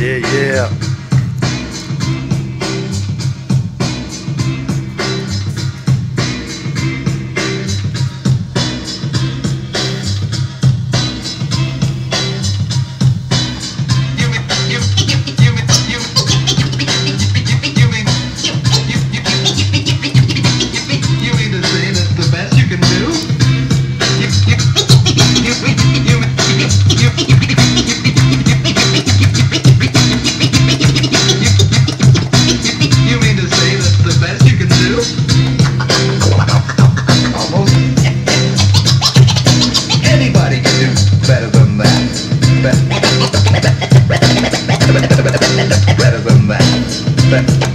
Yeah, yeah. better than that. Better than that.